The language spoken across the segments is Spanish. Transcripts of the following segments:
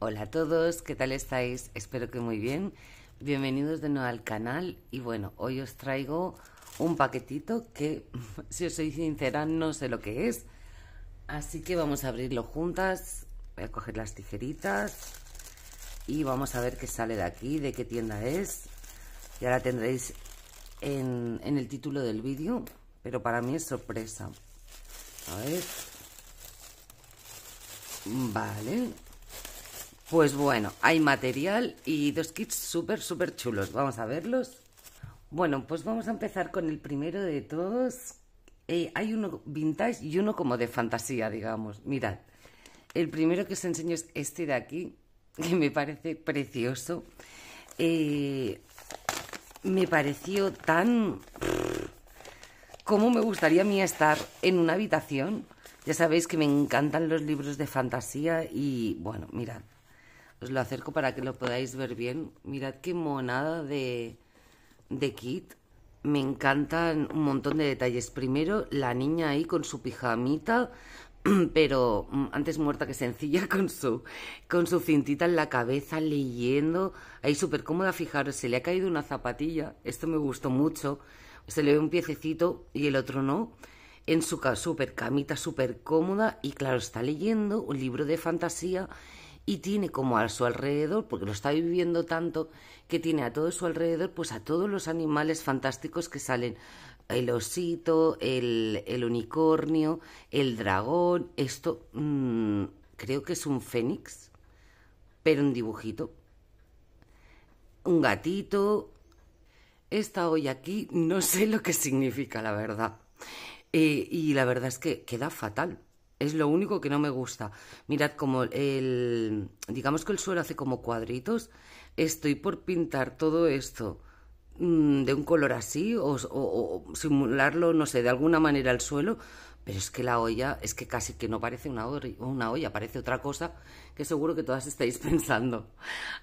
Hola a todos, ¿qué tal estáis? Espero que muy bien. Bienvenidos de nuevo al canal y bueno, hoy os traigo un paquetito que, si os soy sincera, no sé lo que es. Así que vamos a abrirlo juntas. Voy a coger las tijeritas y vamos a ver qué sale de aquí, de qué tienda es. Ya la tendréis en, el título del vídeo, pero para mí es sorpresa. A ver. Vale, pues bueno, hay material y dos kits súper, súper chulos. Vamos a verlos. Bueno, pues vamos a empezar con el primero de todos. Eh, hay uno vintage y uno como de fantasía, digamos. Mirad, el primero que os enseño es este de aquí, que me parece precioso. Eh, me pareció tan... ¿Cómo me gustaría a mí estar en una habitación? Ya sabéis que me encantan los libros de fantasía y, bueno, mirad, os lo acerco para que lo podáis ver bien. Mirad qué monada de, de kit. Me encantan un montón de detalles. Primero, la niña ahí con su pijamita, pero mm, antes muerta que sencilla, con su, con su cintita en la cabeza, leyendo. Ahí súper cómoda, fijaros, se le ha caído una zapatilla. Esto me gustó mucho. Se le ve un piececito y el otro no. En su súper camita, súper cómoda. Y claro, está leyendo un libro de fantasía y tiene como a su alrededor, porque lo está viviendo tanto, que tiene a todo su alrededor, pues a todos los animales fantásticos que salen. El osito, el, el unicornio, el dragón, esto mmm, creo que es un fénix, pero un dibujito. Un gatito. Esta hoy aquí no sé lo que significa, la verdad. Eh, y la verdad es que queda fatal es lo único que no me gusta. Mirad, como el. Digamos que el suelo hace como cuadritos. Estoy por pintar todo esto mmm, de un color así o, simularlo, no sé, de alguna manera el suelo. Pero es que la olla es que casi que no parece una, una olla, parece otra cosa que seguro que todas estáis pensando.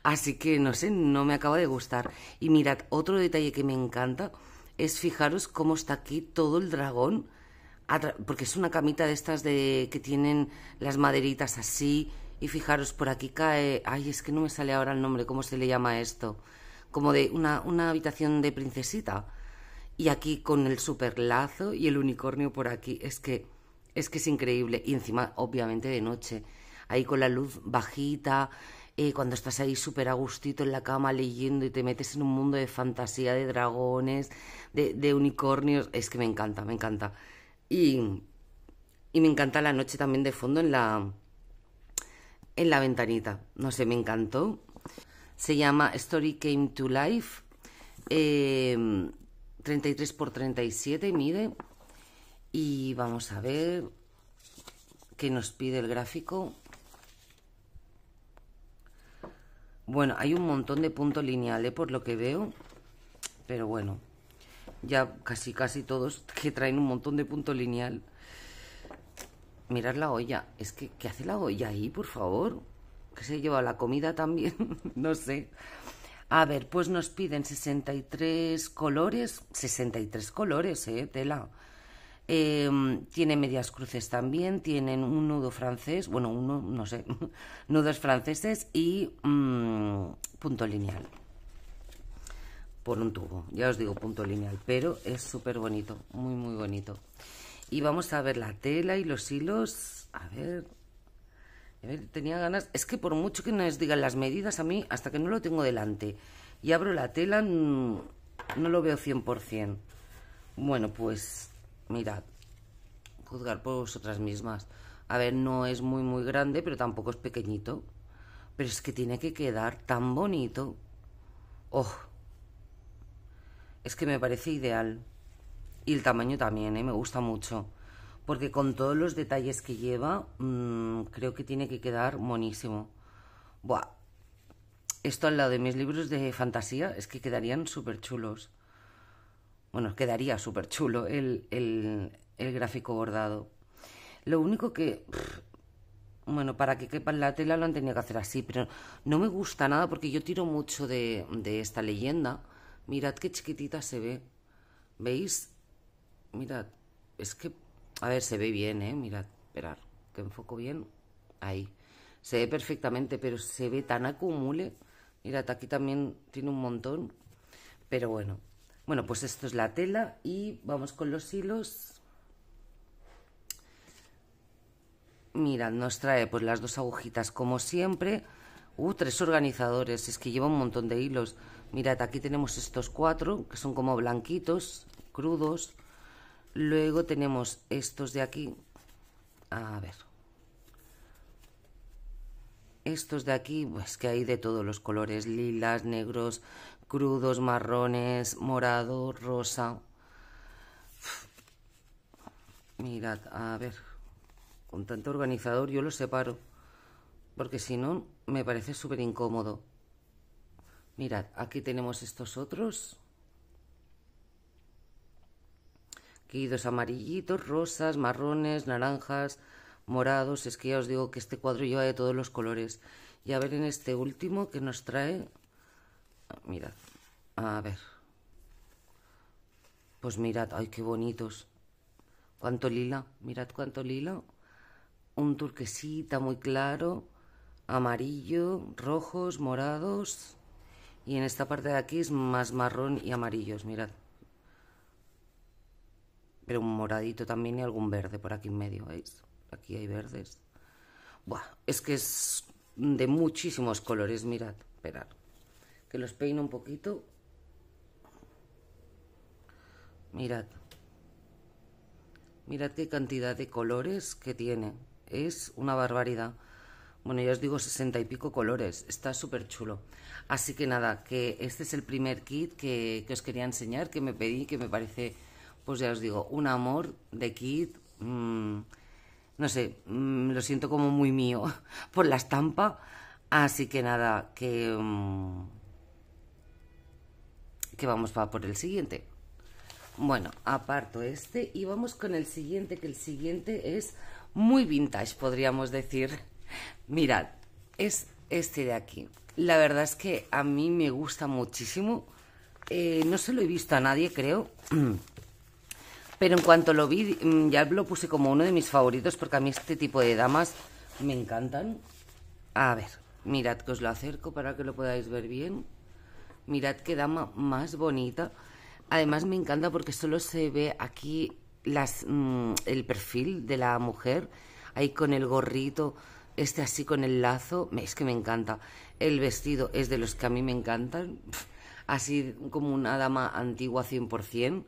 Así que no sé, no me acaba de gustar. Y mirad, otro detalle que me encanta es fijaros cómo está aquí todo el dragón porque es una camita de estas de que tienen las maderitas así y fijaros por aquí cae ay es que no me sale ahora el nombre cómo se le llama esto como de una, una habitación de princesita. Y aquí con el super lazo y el unicornio por aquí es que es que es increíble. Y encima obviamente de noche. Ahí con la luz bajita eh, cuando estás ahí súper a gustito en la cama leyendo y te metes en un mundo de fantasía de dragones de, de unicornios. Es que me encanta me encanta y, me encanta la noche también de fondo en la, en la ventanita. No sé, me encantó. Se llama Story Came to Life. Eh, 33 por 37 mide. Y vamos a ver qué nos pide el gráfico. Bueno, hay un montón de puntos lineales por lo que veo. Pero bueno, ya casi casi todos que traen un montón de punto lineal. Mirad la olla. Es que, ¿qué hace la olla ahí, por favor? ¿Que se lleva la comida también? no sé. A ver, pues nos piden 63 colores. 63 colores, ¿eh? Tela. Eh, tiene medias cruces también, tienen un nudo francés, bueno, uno, no sé, nudos franceses y mmm, punto lineal por un tubo. Ya os digo punto lineal, pero es súper bonito, muy, muy bonito. Y vamos a ver la tela y los hilos. A ver, a ver, tenía ganas. Es que por mucho que nos digan las medidas, a mí, hasta que no lo tengo delante y abro la tela, no, no lo veo 100%. Bueno, pues mirad, juzgar por vosotras mismas. A ver, no es muy, muy grande, pero tampoco es pequeñito. Pero es que tiene que quedar tan bonito. ¡Oh! Es que me parece ideal. Y el tamaño también, ¿eh? me gusta mucho. Porque con todos los detalles que lleva, mmm, creo que tiene que quedar monísimo. Buah. Esto al lado de mis libros de fantasía es que quedarían súper chulos. Bueno, quedaría súper chulo el, el, el, gráfico bordado. Lo único que... bueno, para que quepa en la tela lo han tenido que hacer así, pero no me gusta nada porque yo tiro mucho de, de esta leyenda Mirad qué chiquitita se ve. ¿Veis? Mirad, es que... A ver, se ve bien, ¿eh? Mirad, esperar, que enfoco bien. Ahí. Se ve perfectamente, pero se ve tan acumule. Mirad, aquí también tiene un montón. Pero bueno. Bueno, pues esto es la tela y vamos con los hilos. Mirad, nos trae pues las dos agujitas como siempre. Uh, tres organizadores, es que lleva un montón de hilos. Mirad, aquí tenemos estos cuatro, que son como blanquitos, crudos. Luego tenemos estos de aquí. A ver. Estos de aquí, pues que hay de todos los colores, lilas, negros, crudos, marrones, morado, rosa. Mirad, a ver, con tanto organizador yo los separo, porque si no me parece súper incómodo. Mirad, aquí tenemos estos otros. Aquí dos amarillitos, rosas, marrones, naranjas, morados. Es que ya os digo que este cuadro lleva de todos los colores. Y a ver en este último que nos trae... Mirad, a ver. Pues mirad, ay, qué bonitos. Cuánto lila, mirad cuánto lila. Un turquesita muy claro, amarillo, rojos, morados. Y en esta parte de aquí es más marrón y amarillos, mirad. Pero un moradito también y algún verde por aquí en medio, ¿veis? Aquí hay verdes. Buah, es que es de muchísimos colores, mirad. Esperad, que los peino un poquito. Mirad. Mirad qué cantidad de colores que tiene. Es una barbaridad. Bueno, ya os digo, sesenta y pico colores. Está súper chulo. Así que nada, que este es el primer kit que, os quería enseñar, que me pedí, que me parece, pues ya os digo, un amor de kit. Mm, no sé, mm, lo siento como muy mío por la estampa. Así que nada, que, mm, que vamos para por el siguiente. Bueno, aparto este y vamos con el siguiente, que el siguiente es muy vintage, podríamos decir. Mirad, es este de aquí. La verdad es que a mí me gusta muchísimo. Eh, no se lo he visto a nadie, creo. Pero en cuanto lo vi, mm, ya lo puse como uno de mis favoritos porque a mí este tipo de damas me encantan. A ver, mirad que os lo acerco para que lo podáis ver bien. Mirad qué dama más bonita. Además me encanta porque solo se ve aquí mm, el perfil de la mujer, ahí con el gorrito este así con el lazo, es que me encanta. El vestido es de los que a mí me encantan, así como una dama antigua 100%.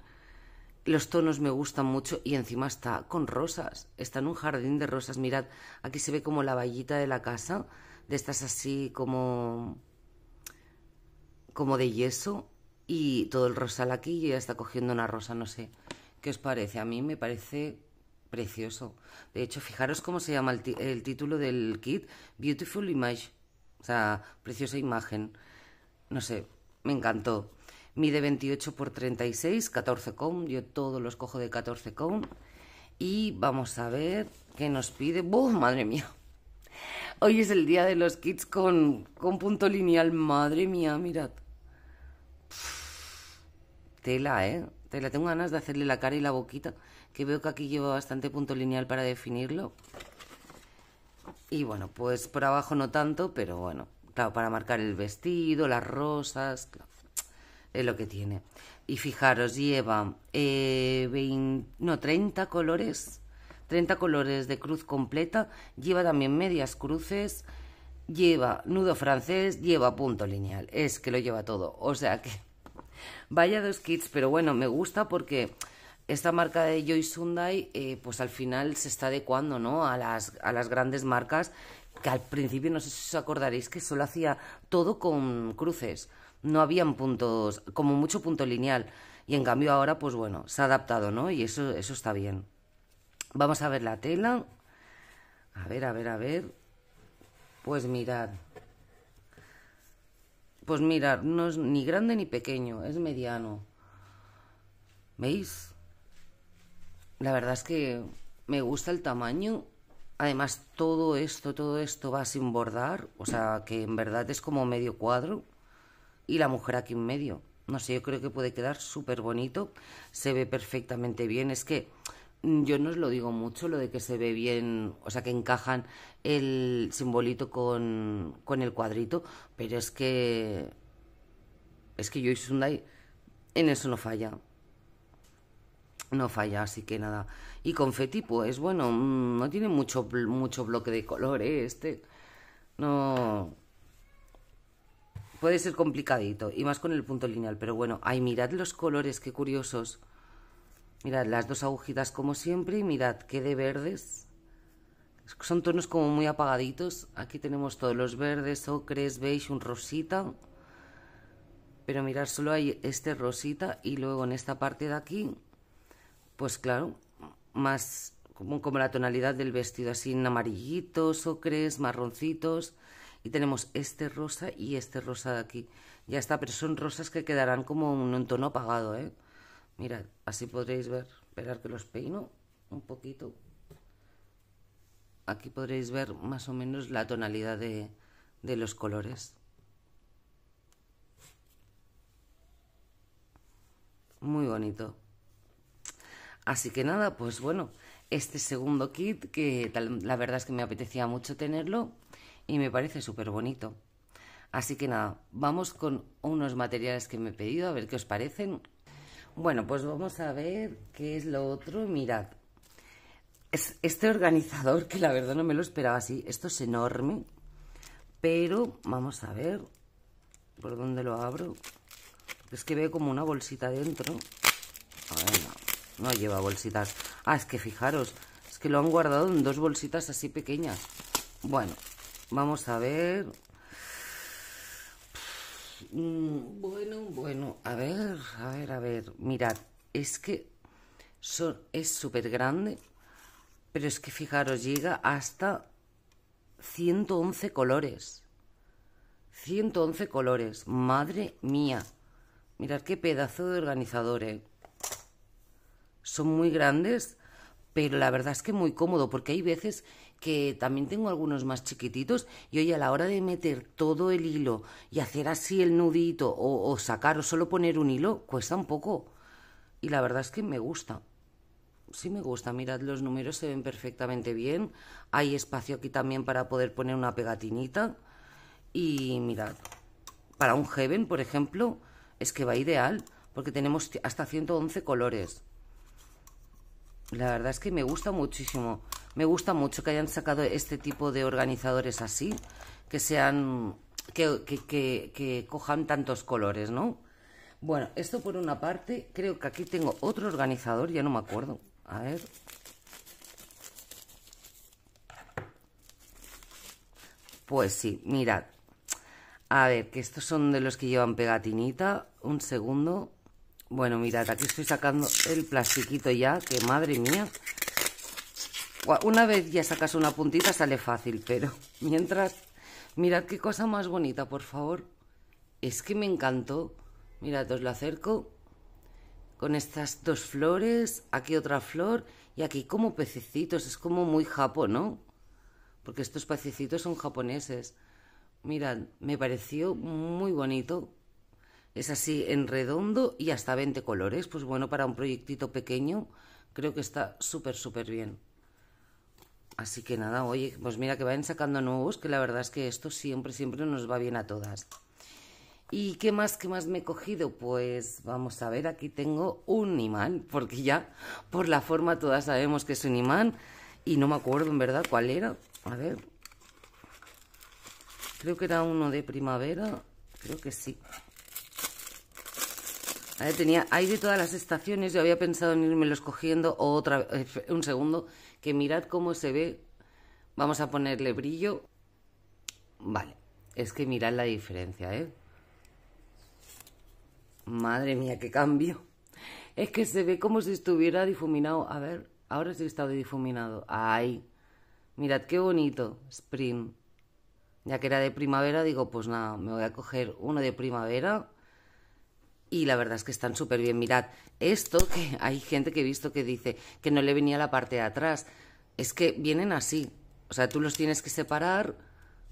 Los tonos me gustan mucho y encima está con rosas. Está en un jardín de rosas. Mirad, aquí se ve como la vallita de la casa, de estas así como como de yeso y todo el rosal aquí y ella está cogiendo una rosa, no sé. ¿Qué os parece? A mí me parece Precioso. De hecho, fijaros cómo se llama el, título del kit. Beautiful Image. O sea, preciosa imagen. No sé, me encantó. Mide 28 por 36, 14 con. Yo todos los cojo de 14 con. Y vamos a ver qué nos pide. ¡Buf! Madre mía. Hoy es el día de los kits con, con punto lineal. Madre mía, mirad. tela, ¿eh? Tela. Tengo ganas de hacerle la cara y la boquita que veo que aquí lleva bastante punto lineal para definirlo. Y bueno, pues por abajo no tanto, pero bueno, claro, para marcar el vestido, las rosas, es lo que tiene. Y fijaros, lleva eh, no, 30 colores, 30 colores de cruz completa, lleva también medias cruces, lleva nudo francés, lleva punto lineal, es que lo lleva todo. O sea que, vaya dos kits, pero bueno, me gusta porque esta marca de Joyce Hyundai, eh, pues al final se está adecuando, ¿no? A las, a las grandes marcas que al principio, no sé si os acordaréis, que solo hacía todo con cruces. No habían puntos, como mucho punto lineal. Y en cambio ahora, pues bueno, se ha adaptado, ¿no? Y eso, eso está bien. Vamos a ver la tela. A ver, a ver, a ver. Pues mirad. Pues mirad, no es ni grande ni pequeño, es mediano. ¿Veis? La verdad es que me gusta el tamaño. Además, todo esto, todo esto va sin bordar. O sea, que en verdad es como medio cuadro. Y la mujer aquí en medio. No sé, yo creo que puede quedar súper bonito. Se ve perfectamente bien. Es que yo no os lo digo mucho, lo de que se ve bien, o sea, que encajan el simbolito con, con el cuadrito, pero es que. Es que yo y Sundai en eso no falla. No falla, así que nada. Y confeti, pues bueno, mm, no tiene mucho, mucho bloque de color, ¿eh? Este. No. Puede ser complicadito, y más con el punto lineal, pero bueno, ay, mirad los colores, qué curiosos. Mirad, las dos agujitas como siempre, y mirad qué de verdes. Son tonos como muy apagaditos. Aquí tenemos todos los verdes, ocres, beige, un rosita. Pero mirad, solo hay este rosita y luego en esta parte de aquí, pues claro, más como, como la tonalidad del vestido, así en amarillitos, ocres, marroncitos. Y tenemos este rosa y este rosa de aquí. Ya está, pero son rosas que quedarán como un tono apagado, ¿eh? Mirad, así podréis ver. Esperar que los peino un poquito. Aquí podréis ver más o menos la tonalidad de los colores. Muy bonito. Así que nada, pues bueno, este segundo kit que la verdad es que me apetecía mucho tenerlo y me parece súper bonito. Así que nada, vamos con unos materiales que me he pedido, a ver qué os parecen. Bueno, pues vamos a ver qué es lo otro. Mirad, es este organizador que la verdad no me lo esperaba así. Esto es enorme, pero vamos a ver por dónde lo abro. Es que veo como una bolsita dentro. A ver, no, no lleva bolsitas. Ah, es que fijaros, es que lo han guardado en dos bolsitas así pequeñas. Bueno, Vamos a ver. Bueno, bueno, a ver, a ver, a ver. Mirad, es que son, es súper grande, pero es que fijaros, llega hasta 111 colores. 111 colores, madre mía. Mirad qué pedazo de organizador, ¿eh? Son muy grandes, pero la verdad es que muy cómodo, porque hay veces que también tengo algunos más chiquititos y hoy a la hora de meter todo el hilo y hacer así el nudito o, sacar o solo poner un hilo cuesta un poco. Y la verdad es que me gusta. Sí me gusta. Mirad los números se ven perfectamente bien. Hay espacio aquí también para poder poner una pegatinita. Y mirad para un Heaven por ejemplo es que va ideal porque tenemos hasta 111 colores la verdad es que me gusta muchísimo me gusta mucho que hayan sacado este tipo de organizadores así, que sean. que, que, cojan tantos colores, ¿no? Bueno, esto por una parte, creo que aquí tengo otro organizador, ya no me acuerdo. A ver. Pues sí, mirad. A ver, que estos son de los que llevan pegatinita. Un segundo. Bueno, mirad, aquí estoy sacando el plastiquito ya, que madre mía. Una vez ya sacas una puntita sale fácil, pero mientras... Mirad qué cosa más bonita, por favor. Es que me encantó. Mirad, os lo acerco. Con estas dos flores, aquí otra flor y aquí como pececitos. Es como muy japo, ¿no? Porque estos pececitos son japoneses. Mirad, me pareció muy bonito. Es así en redondo y hasta 20 colores. Pues bueno, para un proyectito pequeño creo que está súper, súper bien. Así que nada, oye, pues mira que vayan sacando nuevos, que la verdad es que esto siempre, siempre nos va bien a todas. ¿Y qué más, qué más me he cogido? Pues vamos a ver, aquí tengo un imán, porque ya por la forma todas sabemos que es un imán y no me acuerdo en verdad cuál era. A ver. Creo que era uno de primavera, creo que sí. Tenía, hay de todas las estaciones, yo había pensado en irme los cogiendo otra, eh, un segundo, que mirad cómo se ve. Vamos a ponerle brillo. Vale, es que mirad la diferencia, ¿eh? Madre mía, qué cambio. Es que se ve como si estuviera difuminado. A ver, ahora sí está difuminado. ¡Ay! Mirad qué bonito. Spring. Ya que era de primavera, digo, pues nada, me voy a coger uno de primavera. Y la verdad es que están súper bien. Mirad, esto que hay gente que he visto que dice que no le venía la parte de atrás. Es que vienen así. O sea, tú los tienes que separar,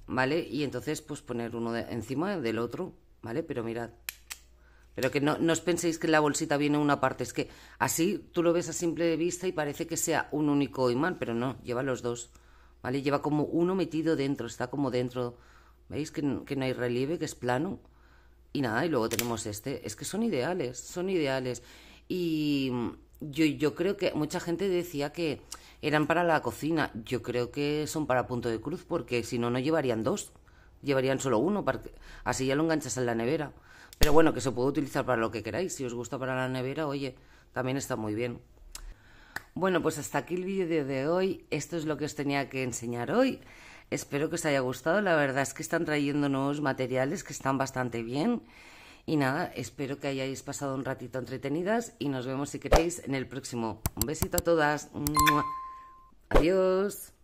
¿vale? Y entonces pues poner uno encima del otro, ¿vale? Pero mirad, Pero que no, no os penséis que la bolsita viene una parte, es que así tú lo ves a simple vista y parece que sea un único imán, pero no, lleva los dos, ¿vale? Lleva como uno metido dentro, está como dentro, ¿veis? Que, que no hay relieve, que es plano. Y nada, y luego tenemos este, es que son ideales, son ideales. Y yo, yo creo que mucha gente decía que eran para la cocina, yo creo que son para punto de cruz, porque si no, no llevarían dos, llevarían solo uno, así ya lo enganchas en la nevera. Pero bueno, que se puede utilizar para lo que queráis. Si os gusta para la nevera, oye, también está muy bien. Bueno, pues hasta aquí el vídeo de hoy. Esto es lo que os tenía que enseñar hoy. Espero que os haya gustado. La verdad es que están trayendo nuevos materiales que están bastante bien. Y nada, espero que hayáis pasado un ratito entretenidas y nos vemos si queréis en el próximo. Un besito a todas. Adiós.